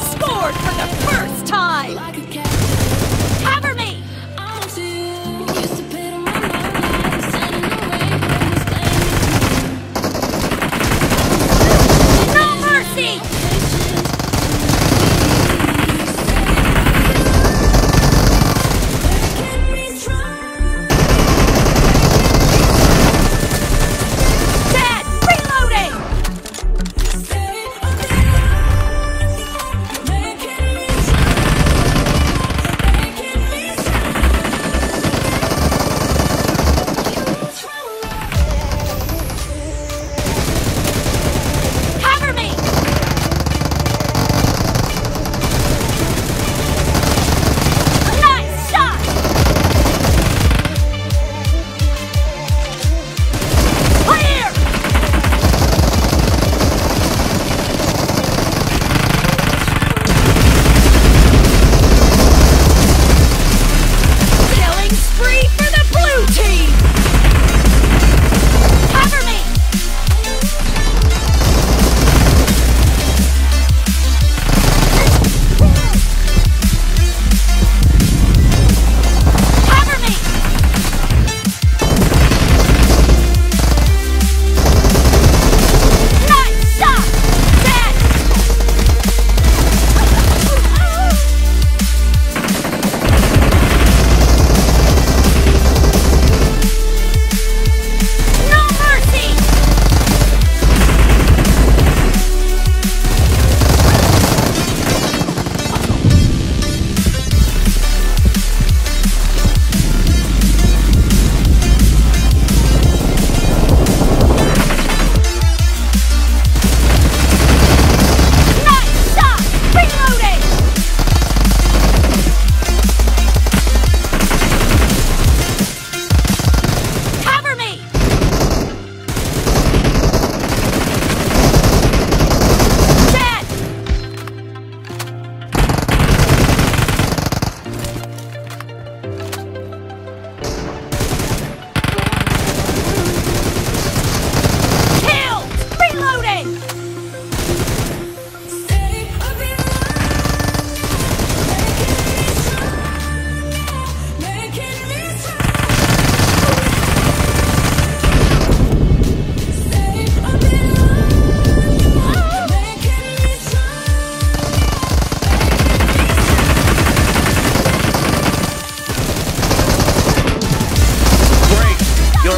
scored for the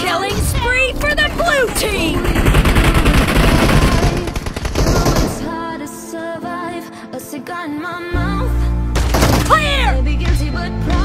Killing spree for the blue team! Clear!